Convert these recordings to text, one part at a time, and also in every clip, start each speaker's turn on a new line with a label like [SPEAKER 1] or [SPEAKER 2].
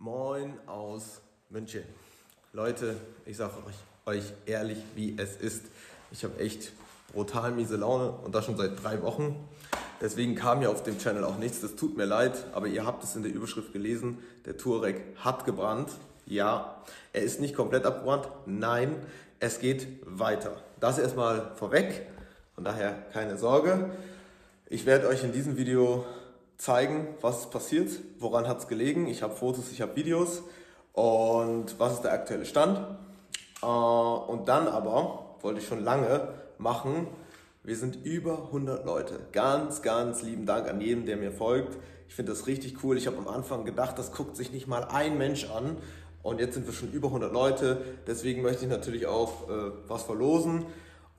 [SPEAKER 1] Moin aus München. Leute, ich sage euch, euch ehrlich, wie es ist. Ich habe echt brutal miese Laune und das schon seit drei Wochen. Deswegen kam hier auf dem Channel auch nichts. Das tut mir leid, aber ihr habt es in der Überschrift gelesen. Der Touareg hat gebrannt. Ja, er ist nicht komplett abgebrannt. Nein, es geht weiter. Das erstmal vorweg. Von daher keine Sorge. Ich werde euch in diesem Video zeigen, was passiert, woran hat es gelegen. Ich habe Fotos, ich habe Videos und was ist der aktuelle Stand. Äh, und dann aber, wollte ich schon lange machen, wir sind über 100 Leute. Ganz, ganz lieben Dank an jeden, der mir folgt. Ich finde das richtig cool. Ich habe am Anfang gedacht, das guckt sich nicht mal ein Mensch an. Und jetzt sind wir schon über 100 Leute. Deswegen möchte ich natürlich auch äh, was verlosen.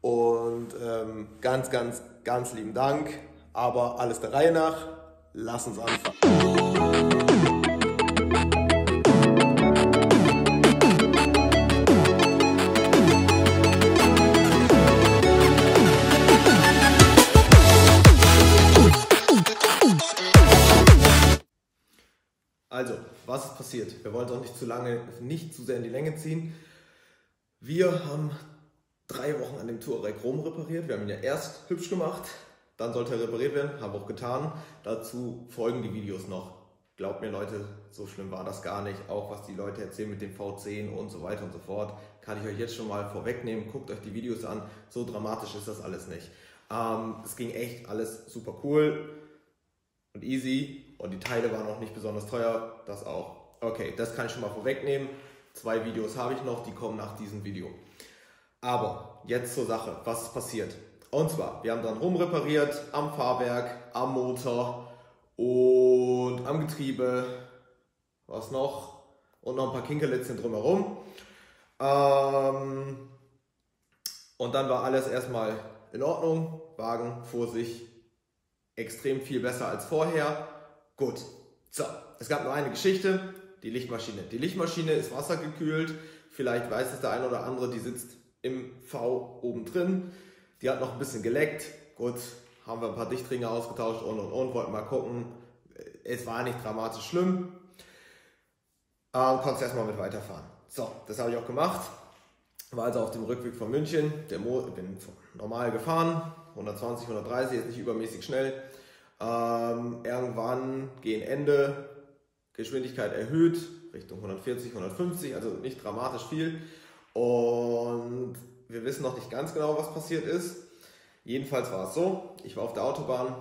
[SPEAKER 1] Und ähm, ganz, ganz, ganz lieben Dank. Aber alles der Reihe nach. Lass uns anfangen. Also, was ist passiert? Wir wollen es auch nicht zu lange, nicht zu sehr in die Länge ziehen. Wir haben drei Wochen an dem Touareg Rom repariert. Wir haben ihn ja erst hübsch gemacht, dann sollte er repariert werden, haben wir auch getan. Dazu folgen die Videos noch. Glaubt mir Leute, so schlimm war das gar nicht. Auch was die Leute erzählen mit dem V10 und so weiter und so fort, kann ich euch jetzt schon mal vorwegnehmen. Guckt euch die Videos an. So dramatisch ist das alles nicht. Ähm, es ging echt alles super cool und easy und die Teile waren auch nicht besonders teuer. Das auch. Okay, das kann ich schon mal vorwegnehmen. Zwei Videos habe ich noch, die kommen nach diesem Video. Aber jetzt zur Sache. Was ist passiert? Und zwar, wir haben dann rumrepariert am Fahrwerk, am Motor und am Getriebe. Was noch? Und noch ein paar Kinkerlitzchen drumherum. Ähm, und dann war alles erstmal in Ordnung. Wagen fuhr sich extrem viel besser als vorher. Gut. So, es gab nur eine Geschichte, die Lichtmaschine. Die Lichtmaschine ist wassergekühlt. Vielleicht weiß es der eine oder andere, die sitzt im V oben drin. Die hat noch ein bisschen geleckt. Gut, haben wir ein paar Dichtringe ausgetauscht und und und, wollten mal gucken. Es war nicht dramatisch schlimm. Ähm, konntest erstmal mit weiterfahren. So, das habe ich auch gemacht. War also auf dem Rückweg von München. Der Mo bin normal gefahren. 120, 130, jetzt nicht übermäßig schnell. Ähm, irgendwann gegen Ende, Geschwindigkeit erhöht, Richtung 140, 150, also nicht dramatisch viel. Und wir wissen noch nicht ganz genau, was passiert ist. Jedenfalls war es so, ich war auf der Autobahn,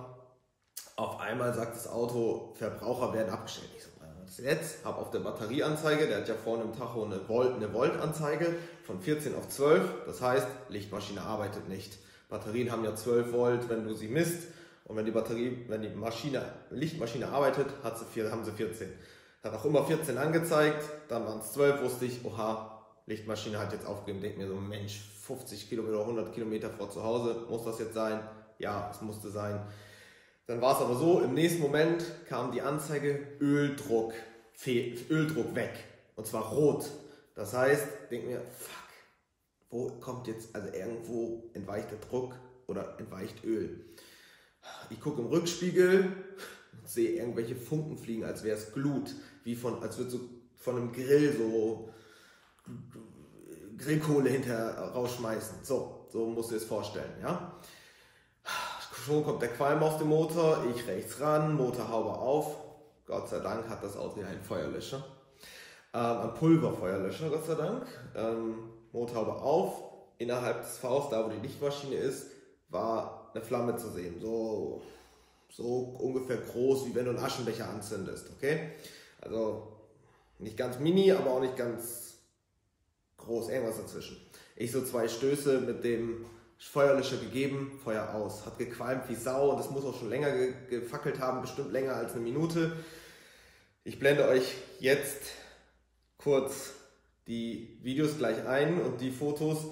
[SPEAKER 1] auf einmal sagt das Auto, Verbraucher werden abgestellt. Ich so, was jetzt? Habe auf der Batterieanzeige, der hat ja vorne im Tacho eine Volt, eine Volt-Anzeige von 14 auf 12. Das heißt, Lichtmaschine arbeitet nicht. Batterien haben ja 12 Volt, wenn du sie misst. Und wenn die Batterie, wenn die Maschine, Lichtmaschine arbeitet, hat sie vier, haben sie 14. Hat auch immer 14 angezeigt, dann waren es 12, wusste ich, oha, Lichtmaschine hat jetzt aufgegeben, denke mir so, Mensch, 50 Kilometer, 100 Kilometer vor zu Hause, muss das jetzt sein? Ja, es musste sein. Dann war es aber so, im nächsten Moment kam die Anzeige Öldruck, Öldruck weg. Und zwar rot. Das heißt, denke mir, fuck, wo kommt jetzt, also irgendwo entweicht der Druck oder entweicht Öl. Ich gucke im Rückspiegel und sehe irgendwelche Funken fliegen, als wäre es Glut, wie von, als würde so von einem Grill so Grillkohle hinterher rausschmeißen. So, so musst du es vorstellen, ja. Schon kommt der Qualm auf den Motor, ich rechts ran, Motorhaube auf. Gott sei Dank hat das Auto ja einen Feuerlöscher. Ähm, ein Pulverfeuerlöscher, Gott sei Dank. Ähm, Motorhaube auf. Innerhalb des Vs, da wo die Lichtmaschine ist, war eine Flamme zu sehen. So, so ungefähr groß, wie wenn du einen Aschenbecher anzündest, okay? Also nicht ganz mini, aber auch nicht ganz groß, irgendwas dazwischen. Ich so zwei Stöße mit dem Feuerlöscher gegeben, Feuer aus. Hat gequalmt wie Sau und es muss auch schon länger ge gefackelt haben, bestimmt länger als eine Minute. Ich blende euch jetzt kurz die Videos gleich ein und die Fotos,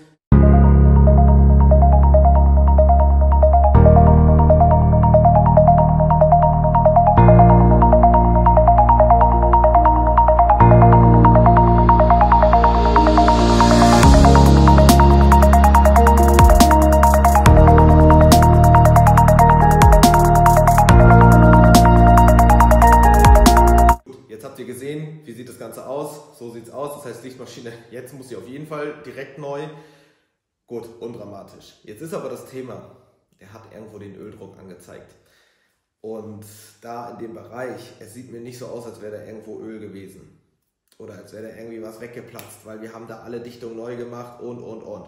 [SPEAKER 1] So sieht es aus. Das heißt, Lichtmaschine, jetzt muss sie auf jeden Fall direkt neu. Gut, undramatisch. Jetzt ist aber das Thema, der hat irgendwo den Öldruck angezeigt. Und da in dem Bereich, es sieht mir nicht so aus, als wäre da irgendwo Öl gewesen. Oder als wäre da irgendwie was weggeplatzt, weil wir haben da alle Dichtungen neu gemacht und, und, und.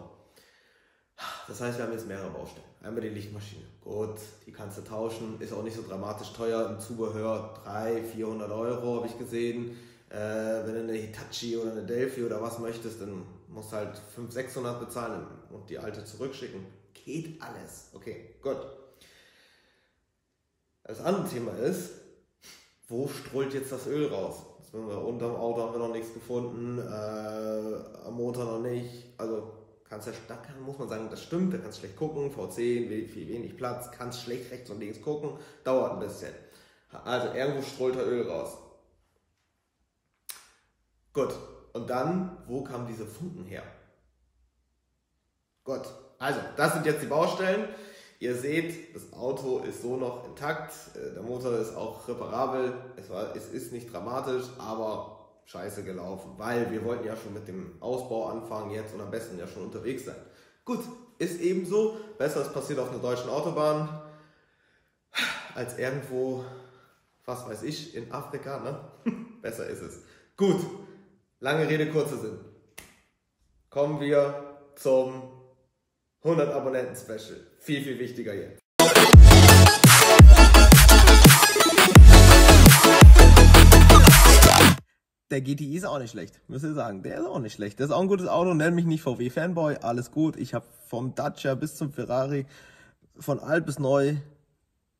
[SPEAKER 1] Das heißt, wir haben jetzt mehrere Baustellen. Einmal die Lichtmaschine. Gut, die kannst du tauschen, ist auch nicht so dramatisch teuer. Im Zubehör 300, 400 Euro habe ich gesehen. Äh, wenn du eine Hitachi oder eine Delphi oder was möchtest, dann musst du halt 500, 600 bezahlen und die alte zurückschicken. Geht alles. Okay, gut. Das andere Thema ist, wo strollt jetzt das Öl raus? Das wir, unterm Auto haben wir noch nichts gefunden, äh, am Motor noch nicht. Also kannst ja, da kann, muss man sagen, das stimmt, da kannst du schlecht gucken, V10, viel wenig Platz, kannst schlecht rechts und links gucken, dauert ein bisschen. Also irgendwo strollt da Öl raus. Gut, und dann, wo kamen diese Funken her? Gut, also das sind jetzt die Baustellen. Ihr seht, das Auto ist so noch intakt, äh, der Motor ist auch reparabel, es, war, es ist nicht dramatisch, aber scheiße gelaufen, weil wir wollten ja schon mit dem Ausbau anfangen jetzt und am besten ja schon unterwegs sein. Gut, ist ebenso, besser es passiert auf einer deutschen Autobahn als irgendwo, was weiß ich, in Afrika, ne? besser ist es. Gut, lange Rede, kurzer Sinn. Kommen wir zum 100 Abonnenten Special. Viel, viel wichtiger jetzt. Der GTI ist auch nicht schlecht, muss ich sagen. Der ist auch nicht schlecht. Der ist auch ein gutes Auto. Nenn mich nicht VW-Fanboy. Alles gut. Ich habe vom Dacia bis zum Ferrari, von alt bis neu,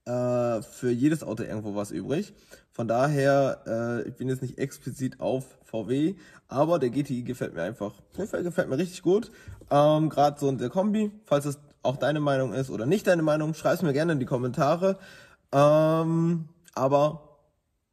[SPEAKER 1] äh, für jedes Auto irgendwo was übrig. Von daher, äh, ich bin jetzt nicht explizit auf VW, aber der GTI gefällt mir einfach. Gefällt, gefällt mir richtig gut. Ähm, Gerade so in der Kombi. Falls es auch deine Meinung ist oder nicht deine Meinung, schreib es mir gerne in die Kommentare. Ähm, aber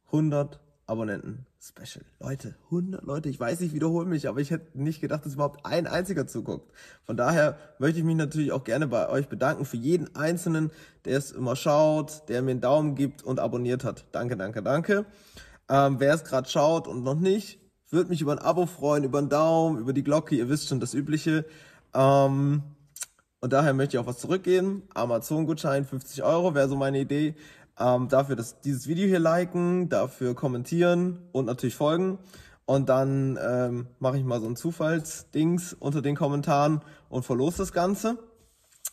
[SPEAKER 1] 100 Abonnenten Special. Leute, 100 Leute, ich weiß, ich wiederhole mich, aber ich hätte nicht gedacht, dass überhaupt ein einziger zuguckt. Von daher möchte ich mich natürlich auch gerne bei euch bedanken für jeden Einzelnen, der es immer schaut, der mir einen Daumen gibt und abonniert hat. Danke, danke, danke. Ähm, wer es gerade schaut und noch nicht, würde mich über ein Abo freuen, über einen Daumen, über die Glocke, ihr wisst schon das Übliche. Ähm, und daher möchte ich auch was zurückgeben. Amazon-Gutschein 50 Euro wäre so meine Idee. Ähm, dafür das, dieses Video hier liken, dafür kommentieren und natürlich folgen. Und dann ähm, mache ich mal so ein Zufallsdings unter den Kommentaren und verlose das Ganze.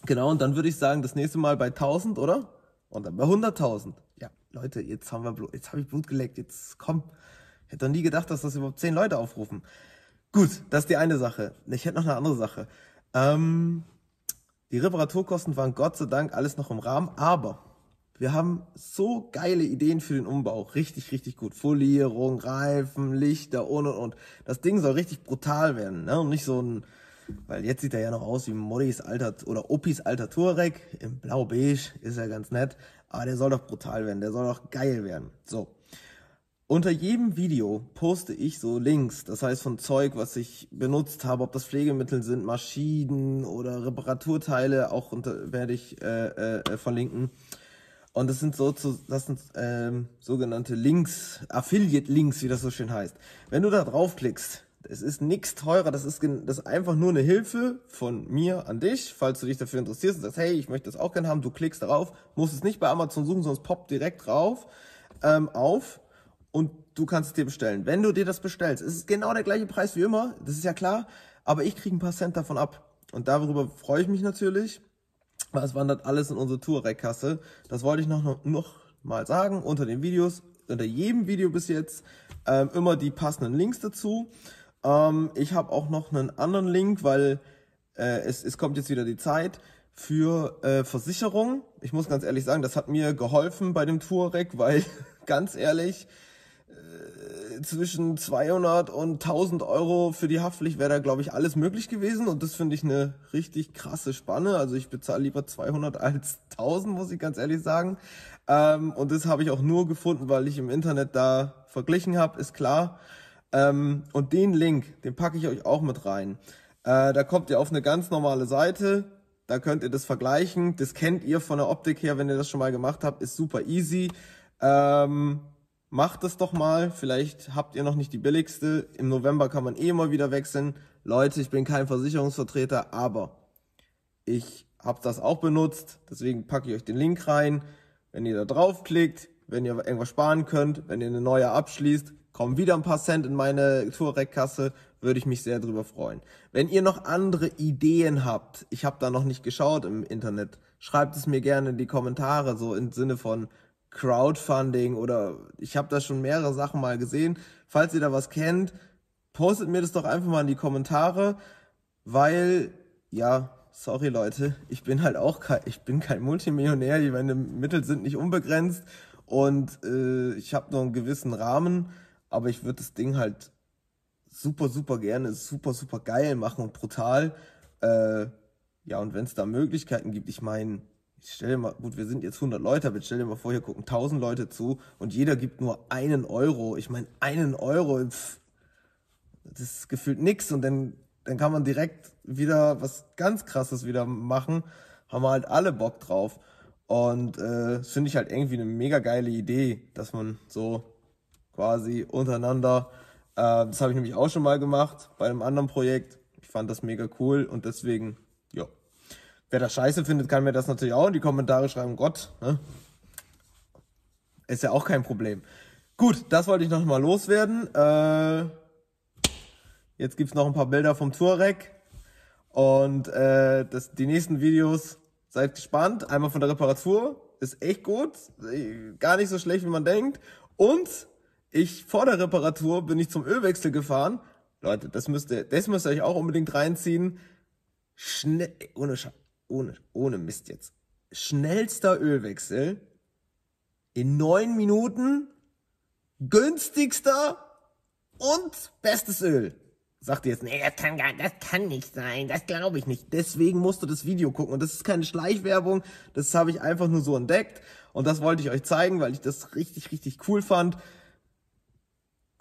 [SPEAKER 1] Genau, und dann würde ich sagen, das nächste Mal bei 1000, oder? Und dann bei 100.000. Ja, Leute, jetzt haben wir Blut, jetzt habe ich Blut geleckt, jetzt komm. Hätte doch nie gedacht, dass das überhaupt 10 Leute aufrufen. Gut, das ist die eine Sache. Ich hätte noch eine andere Sache. Ähm, die Reparaturkosten waren Gott sei Dank alles noch im Rahmen, aber wir haben so geile Ideen für den Umbau. Richtig, richtig gut. Folierung, Reifen, Lichter und und und. Das Ding soll richtig brutal werden. Ne? Und nicht so ein, weil jetzt sieht er ja noch aus wie Moddys alter oder Opis alter Touareg. Im Blau-Beige ist er ganz nett. Aber der soll doch brutal werden. Der soll doch geil werden. So. Unter jedem Video poste ich so Links, das heißt von Zeug, was ich benutzt habe, ob das Pflegemittel sind, Maschinen oder Reparaturteile, auch unter, werde ich äh, äh, äh, verlinken. Und das sind so zu, das sind ähm, sogenannte Links, Affiliate-Links, wie das so schön heißt. Wenn du da draufklickst, es ist nichts teurer, das ist, das ist einfach nur eine Hilfe von mir an dich, falls du dich dafür interessierst und sagst, hey, ich möchte das auch gerne haben, du klickst darauf, musst es nicht bei Amazon suchen, es poppt direkt drauf ähm, auf und du kannst es dir bestellen. Wenn du dir das bestellst, ist es genau der gleiche Preis wie immer, das ist ja klar, aber ich kriege ein paar Cent davon ab. Und darüber freue ich mich natürlich, es wandert alles in unsere Touareg-Kasse. Das wollte ich noch, noch, noch mal sagen, unter den Videos, unter jedem Video bis jetzt, ähm, immer die passenden Links dazu. Ähm, ich habe auch noch einen anderen Link, weil äh, es, es kommt jetzt wieder die Zeit für äh, Versicherung. Ich muss ganz ehrlich sagen, das hat mir geholfen bei dem Touareg, weil ganz ehrlich, zwischen 200 und 1000 Euro für die Haftpflicht wäre da, glaube ich, alles möglich gewesen. Und das finde ich eine richtig krasse Spanne. Also ich bezahle lieber 200 als 1000, muss ich ganz ehrlich sagen. Ähm, und das habe ich auch nur gefunden, weil ich im Internet da verglichen habe, ist klar. Ähm, und den Link, den packe ich euch auch mit rein. Äh, da kommt ihr auf eine ganz normale Seite. Da könnt ihr das vergleichen. Das kennt ihr von der Optik her, wenn ihr das schon mal gemacht habt. Ist super easy. Ähm, macht es doch mal. Vielleicht habt ihr noch nicht die billigste. Im November kann man eh immer wieder wechseln. Leute, ich bin kein Versicherungsvertreter, aber ich habe das auch benutzt. Deswegen packe ich euch den Link rein. Wenn ihr da draufklickt, wenn ihr irgendwas sparen könnt, wenn ihr eine neue abschließt, kommen wieder ein paar Cent in meine Touareg-Kasse, würde ich mich sehr drüber freuen. Wenn ihr noch andere Ideen habt, ich habe da noch nicht geschaut im Internet, schreibt es mir gerne in die Kommentare, so im Sinne von Crowdfunding oder ich habe da schon mehrere Sachen mal gesehen. Falls ihr da was kennt, postet mir das doch einfach mal in die Kommentare, weil, ja, sorry Leute, ich bin halt auch kein, ich bin kein Multimillionär, meine Mittel sind nicht unbegrenzt und äh, ich habe nur einen gewissen Rahmen aber ich würde das Ding halt super, super gerne, super, super geil machen und brutal. Äh, ja, und wenn es da Möglichkeiten gibt, ich meine, ich stelle mal, gut, wir sind jetzt 100 Leute, aber stell dir mal vor, hier gucken 1000 Leute zu und jeder gibt nur einen Euro. Ich meine, einen Euro, pff, das ist gefühlt nix und dann, dann kann man direkt wieder was ganz krasses wieder machen. Haben wir halt alle Bock drauf. Und äh, das finde ich halt irgendwie eine mega geile Idee, dass man so quasi untereinander. Äh, das habe ich nämlich auch schon mal gemacht bei einem anderen Projekt. Ich fand das mega cool und deswegen. Wer das scheiße findet, kann mir das natürlich auch in die Kommentare schreiben. Gott, ne? Ist ja auch kein Problem. Gut, das wollte ich noch mal loswerden. Äh, jetzt gibt's noch ein paar Bilder vom Touareg. Und äh, das, die nächsten Videos, seid gespannt. Einmal von der Reparatur, ist echt gut. Gar nicht so schlecht, wie man denkt. Und ich vor der Reparatur bin ich zum Ölwechsel gefahren. Leute, das müsst ihr, das müsst ihr euch auch unbedingt reinziehen. Schnell, ohne, ohne, ohne Mist jetzt. Schnellster Ölwechsel in neun Minuten, günstigster und bestes Öl. Sagt ihr jetzt, nee, das kann, gar, das kann nicht sein, das glaube ich nicht. Deswegen musst du das Video gucken. Und das ist keine Schleichwerbung, das habe ich einfach nur so entdeckt. Und das wollte ich euch zeigen, weil ich das richtig, richtig cool fand.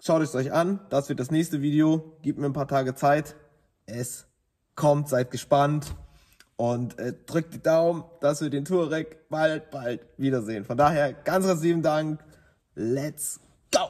[SPEAKER 1] Schaut es euch an, das wird das nächste Video. Gebt mir ein paar Tage Zeit. Es kommt, seid gespannt und äh, drückt die Daumen, dass wir den Turek bald, bald wiedersehen. Von daher ganz herzlichen Dank. Let's go!